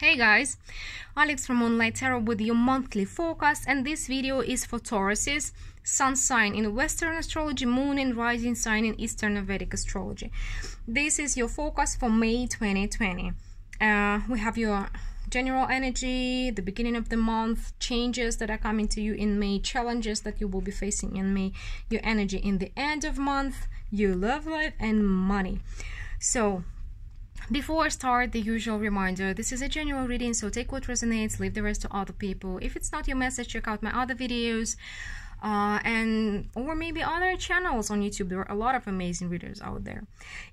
Hey guys, Alex from Moonlight Tarot with your monthly forecast and this video is for Tauruses, Sun sign in Western astrology, Moon and Rising sign in Eastern Vedic astrology. This is your forecast for May 2020. Uh, we have your general energy, the beginning of the month, changes that are coming to you in May, challenges that you will be facing in May, your energy in the end of month, your love life and money. So before I start, the usual reminder this is a general reading, so take what resonates, leave the rest to other people. If it's not your message, check out my other videos. Uh, and or maybe other channels on YouTube. There are a lot of amazing readers out there.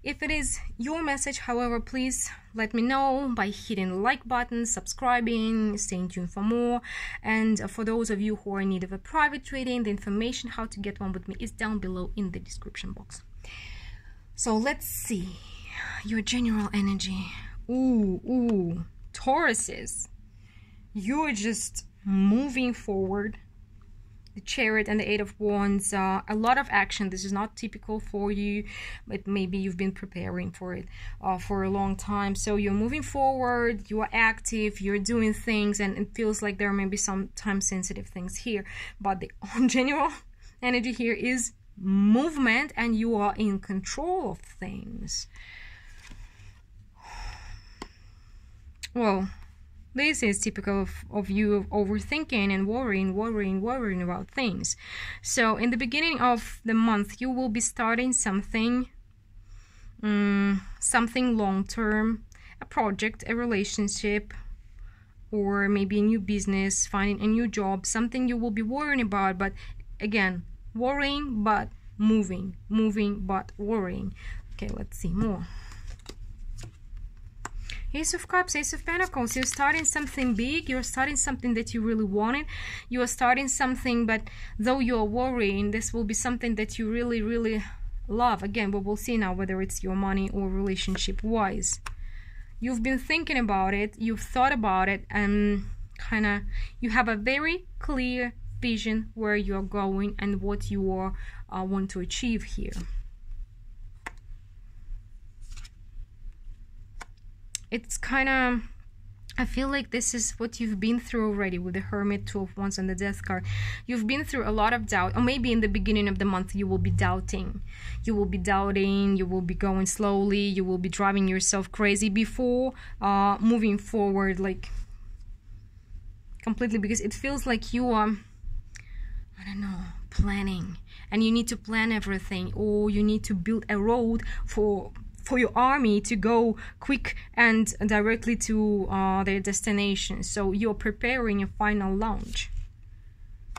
If it is your message, however, please let me know by hitting the like button, subscribing, staying tuned for more. And for those of you who are in need of a private reading, the information how to get one with me is down below in the description box. So let's see your general energy. Ooh, ooh, Tauruses. You're just moving forward. The Chariot and the Eight of Wands, uh, a lot of action. This is not typical for you, but maybe you've been preparing for it uh, for a long time. So you're moving forward, you are active, you're doing things, and it feels like there may be some time sensitive things here. But the general energy here is movement, and you are in control of things. Well, this is typical of, of you overthinking and worrying, worrying, worrying about things. So, in the beginning of the month, you will be starting something, um, something long term, a project, a relationship, or maybe a new business, finding a new job, something you will be worrying about. But again, worrying but moving, moving but worrying. Okay, let's see more. Ace of Cups, Ace of Pentacles. You're starting something big. You're starting something that you really wanted. You are starting something, but though you're worrying, this will be something that you really, really love. Again, we will see now whether it's your money or relationship-wise. You've been thinking about it. You've thought about it, and kind of you have a very clear vision where you're going and what you are, uh, want to achieve here. It's kind of I feel like this is what you've been through already with the Hermit, Two of Wands, and the Death card. You've been through a lot of doubt, or maybe in the beginning of the month you will be doubting. You will be doubting, you will be going slowly, you will be driving yourself crazy before uh, moving forward, like completely, because it feels like you are, I don't know, planning. And you need to plan everything, or you need to build a road for for your army to go quick and directly to uh, their destination. So you're preparing a final launch.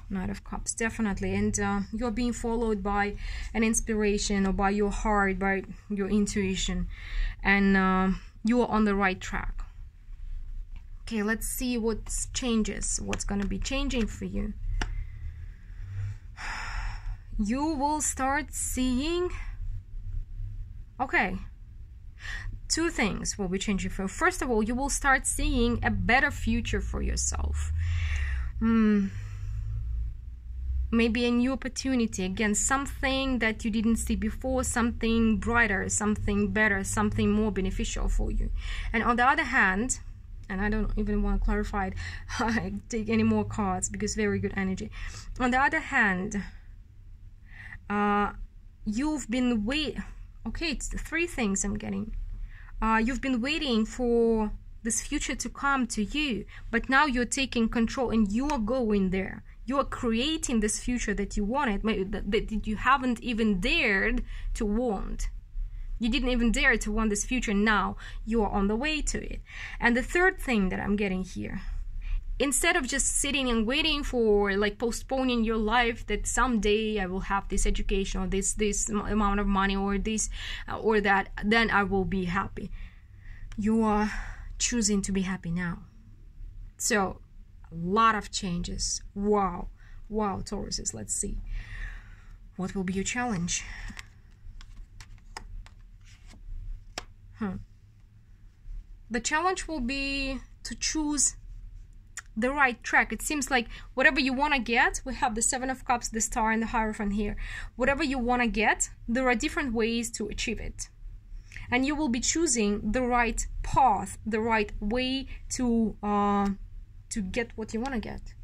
Knight of Cups, definitely. And uh, you're being followed by an inspiration or by your heart, by your intuition. And uh, you're on the right track. Okay, let's see what changes, what's going to be changing for you. You will start seeing... Okay, two things will be changing for you. First of all, you will start seeing a better future for yourself. Hmm. Maybe a new opportunity, again, something that you didn't see before, something brighter, something better, something more beneficial for you. And on the other hand, and I don't even want to clarify it, I take any more cards because very good energy. On the other hand, uh, you've been wait. Okay, it's three things I'm getting uh, you've been waiting for this future to come to you, but now you're taking control and you are going there. You are creating this future that you wanted, that you haven't even dared to want. You didn't even dare to want this future. Now you are on the way to it. And the third thing that I'm getting here instead of just sitting and waiting for like postponing your life that someday i will have this education or this this amount of money or this uh, or that then i will be happy. You are choosing to be happy now. So a lot of changes. Wow. Wow tauruses let's see. What will be your challenge? Hmm. The challenge will be to choose the right track. It seems like whatever you want to get, we have the Seven of Cups, the Star, and the Hierophant here. Whatever you want to get, there are different ways to achieve it. and you will be choosing the right path the right way to uh, to get what you want to get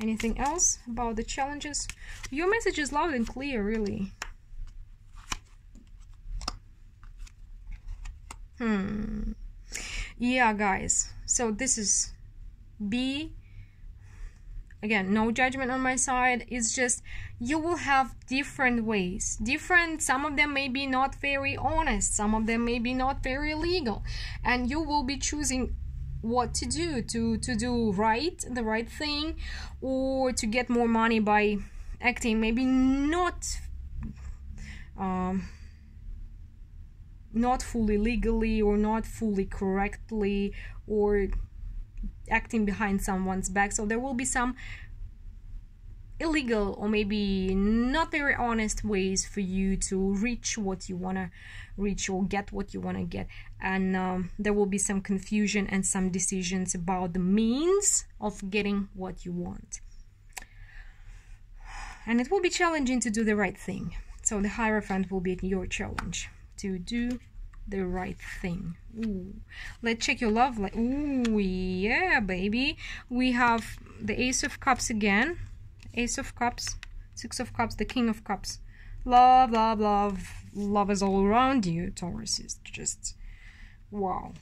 anything else about the challenges your message is loud and clear really hmm yeah guys so this is b again no judgment on my side. It's just you will have different ways. Different some of them may be not very honest some of them may be not very legal. And you will be choosing what to do to to do right the right thing or to get more money by acting maybe not um not fully legally or not fully correctly or acting behind someone's back. So there will be some illegal or maybe not very honest ways for you to reach what you want to reach or get what you want to get. And um, there will be some confusion and some decisions about the means of getting what you want. And it will be challenging to do the right thing. So the hierophant will be your challenge to do the right thing. Ooh. Let's check your love life. Ooh, yeah, baby. We have the Ace of Cups again. Ace of Cups, Six of Cups, the King of Cups. Love, love, love. Love is all around you, Taurus. is just wow.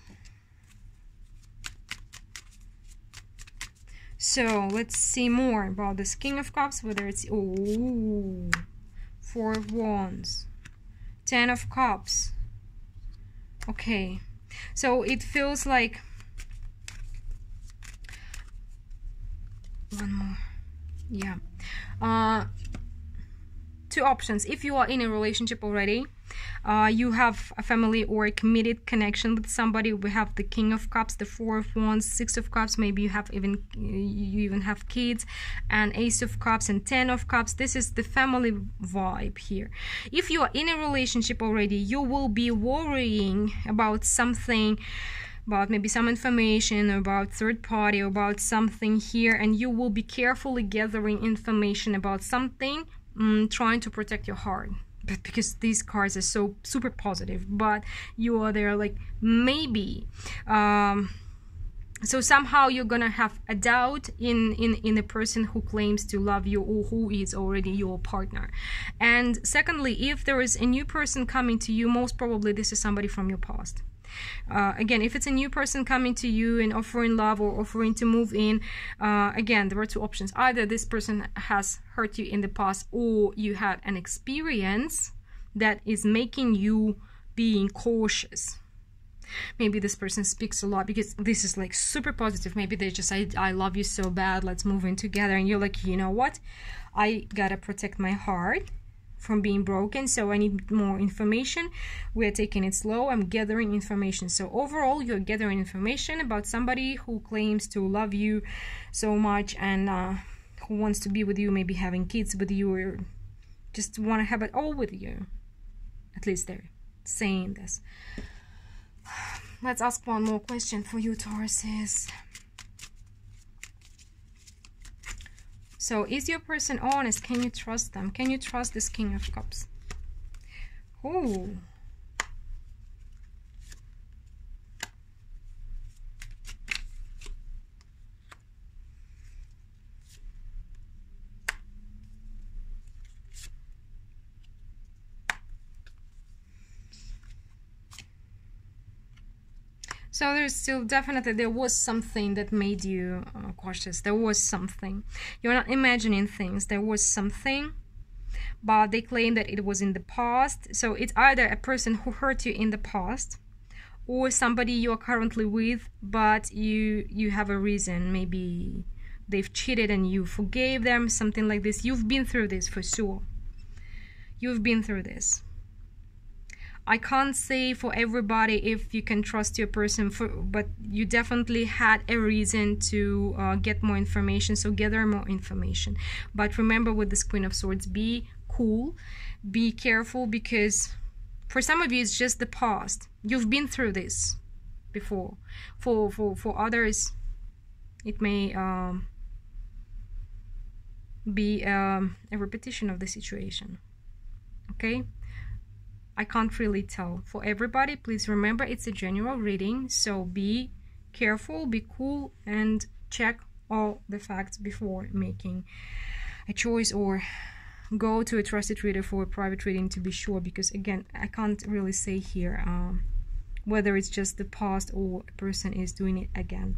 So let's see more about this King of Cups, whether it's ooh, Four of Wands, Ten of Cups, okay. So it feels like one more. Yeah. Uh two options. If you are in a relationship already uh, you have a family or a committed connection with somebody. We have the king of cups the four of wands six of cups. Maybe you have even you even have kids. And ace of cups and ten of cups. This is the family vibe here. If you are in a relationship already you will be worrying about something about maybe some information about third party about something here. And you will be carefully gathering information about something um, trying to protect your heart because these cards are so super positive but you are there like maybe um so somehow you're gonna have a doubt in in in a person who claims to love you or who is already your partner. And secondly if there is a new person coming to you most probably this is somebody from your past uh, again, if it's a new person coming to you and offering love or offering to move in, uh, again, there are two options. Either this person has hurt you in the past or you had an experience that is making you being cautious. Maybe this person speaks a lot because this is like super positive. Maybe they just I, I love you so bad. Let's move in together. And you're like you know what? I gotta protect my heart from being broken. So I need more information. We're taking it slow. I'm gathering information. So overall you're gathering information about somebody who claims to love you so much and uh, who wants to be with you maybe having kids with you or just want to have it all with you. At least they're saying this. Let's ask one more question for you Tauruses So is your person honest? Can you trust them? Can you trust this King of Cups? Oh, So there's still definitely there was something that made you uh, cautious. There was something. You're not imagining things. There was something, but they claim that it was in the past. So it's either a person who hurt you in the past, or somebody you are currently with, but you you have a reason. Maybe they've cheated and you forgave them. Something like this. You've been through this for sure. You've been through this. I can't say for everybody if you can trust your person, for, but you definitely had a reason to uh, get more information, so gather more information. But remember with this Queen of Swords, be cool, be careful because for some of you it's just the past. You've been through this before. For for for others, it may um, be um, a repetition of the situation. Okay I can't really tell for everybody. Please remember it's a general reading, so be careful, be cool, and check all the facts before making a choice or go to a trusted reader for a private reading to be sure because again I can't really say here um, whether it's just the past or a person is doing it again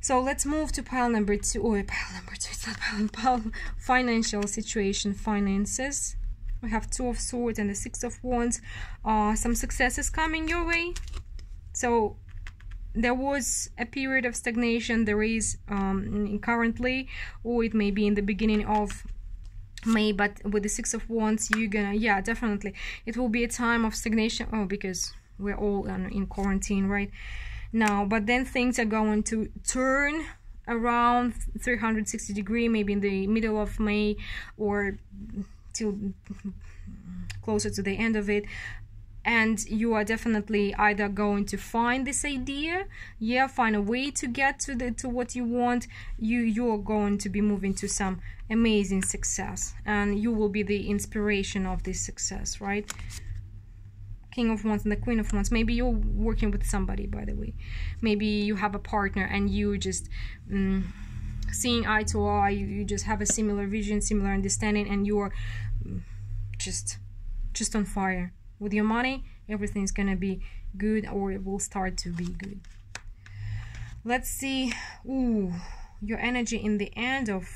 so let's move to pile number two or pile number two it's not pile, pile financial situation finances we have two of swords and the six of wands. Uh, some successes coming your way. So there was a period of stagnation. There is um, currently or it may be in the beginning of May but with the six of wands you're gonna yeah definitely. It will be a time of stagnation. Oh because we're all in, in quarantine right? Now but then things are going to turn around 360 degree maybe in the middle of May or till closer to the end of it. And you are definitely either going to find this idea yeah find a way to get to the to what you want. You you're going to be moving to some amazing success. And you will be the inspiration of this success right? King of wands and the queen of wands. Maybe you're working with somebody by the way. Maybe you have a partner and you just um, seeing eye to eye you, you just have a similar vision similar understanding and you're mm, just just on fire. With your money everything's gonna be good or it will start to be good. Let's see. Ooh your energy in the end of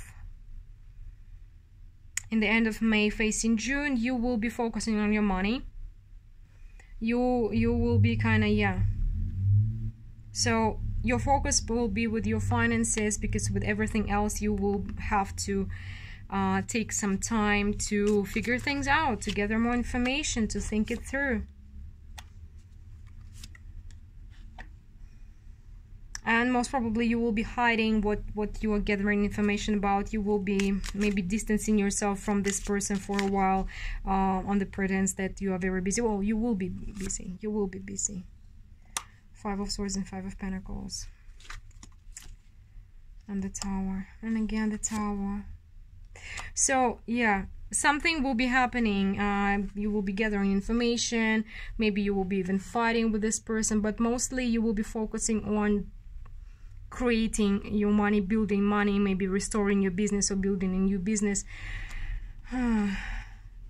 in the end of May facing June you will be focusing on your money. You you will be kind of yeah. So your focus will be with your finances because with everything else you will have to uh, take some time to figure things out, to gather more information, to think it through. and most probably you will be hiding what what you are gathering information about. You will be maybe distancing yourself from this person for a while uh, on the pretense that you are very busy. Well you will be busy. You will be busy five of swords and five of pentacles. And the tower. And again the tower. So yeah something will be happening. Uh, you will be gathering information. Maybe you will be even fighting with this person. But mostly you will be focusing on creating your money building money maybe restoring your business or building a new business.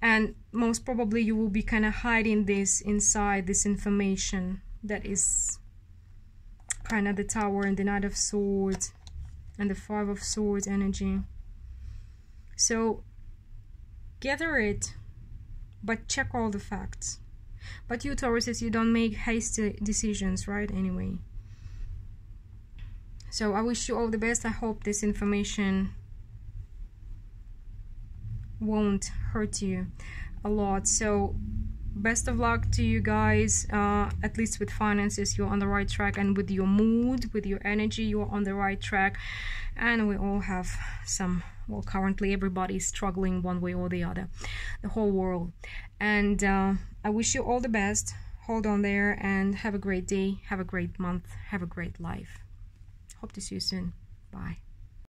And most probably you will be kind of hiding this inside this information that is kind of the tower and the knight of swords and the five of swords energy so gather it, but check all the facts. But you Tauruses, you don't make hasty decisions, right? Anyway. So I wish you all the best. I hope this information won't hurt you a lot. So best of luck to you guys. Uh, at least with finances you're on the right track and with your mood with your energy you're on the right track. And we all have some well currently everybody is struggling one way or the other the whole world. And uh, i wish you all the best. Hold on there and have a great day have a great month have a great life. Hope to see you soon. Bye